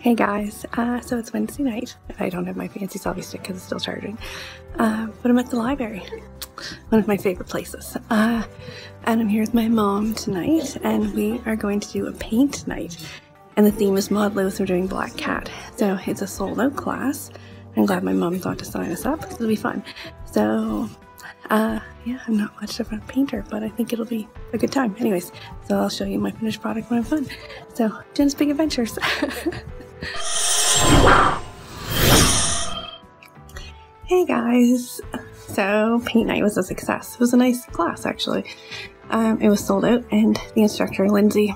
Hey guys, uh, so it's Wednesday night. I don't have my fancy selfie stick because it's still charging, uh, but I'm at the library, one of my favorite places. Uh, and I'm here with my mom tonight, and we are going to do a paint night. And the theme is Maud Lewis. We're doing Black Cat, so it's a sold out class. I'm glad my mom thought to sign us up. It'll be fun. So uh, yeah, I'm not much of a painter, but I think it'll be a good time. Anyways, so I'll show you my finished product when I'm done. So, Jenn's Big Adventures. hey guys! So, paint night was a success. It was a nice class, actually. Um, it was sold out, and the instructor, Lindsay,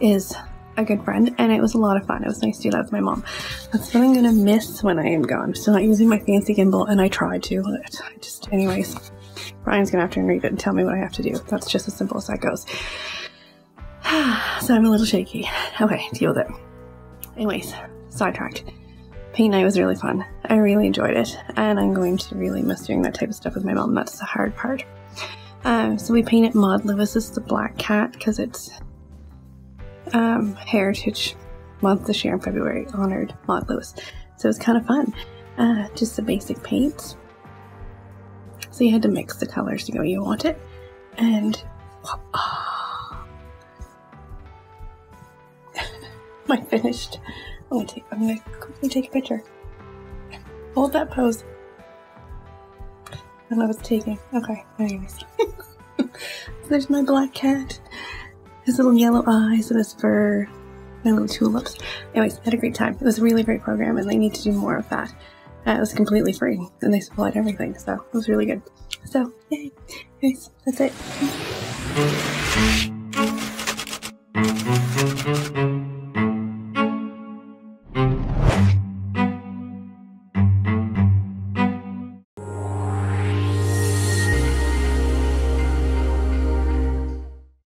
is a good friend, and it was a lot of fun. It was nice to do that with my mom. That's what I'm gonna miss when I am gone. I'm still not using my fancy gimbal, and I tried to, but I just, anyways. Brian's gonna have to read it and tell me what I have to do. That's just as simple as that goes. so I'm a little shaky. Okay, deal with it. Anyways, sidetracked. Paint night was really fun. I really enjoyed it, and I'm going to really miss doing that type of stuff with my mom. That's the hard part. Um, so we painted Maud Lewis's The Black Cat because it's um, Heritage Month this year in February honored Maud Lewis. So it was kind of fun. Uh, just the basic paints. So you had to mix the colors to go you want it. And oh. My finished. I'm gonna take I'm gonna quickly take a picture. Hold that pose. I don't know it's taking. Okay, anyways. There's my black cat his little yellow eyes and his fur, my little tulips. Anyways, had a great time. It was a really great program, and they need to do more of that. Uh, it was completely free, and they supplied everything, so it was really good. So, yay. Anyways, that's it.